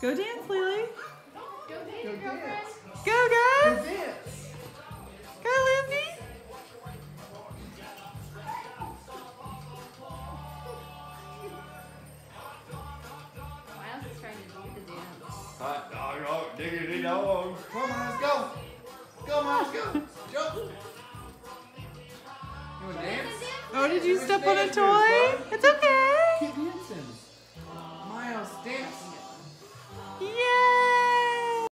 Go dance, Lily. Go dance, Go girlfriend. dance. Go, Go guys. dance. Go, Lizzie. Miles is trying to do the dance. Hot dog, dog, diggity dog. Come on, let's go. Go, Miles, go. Jump. You want to dance? Oh, did you step on a toy?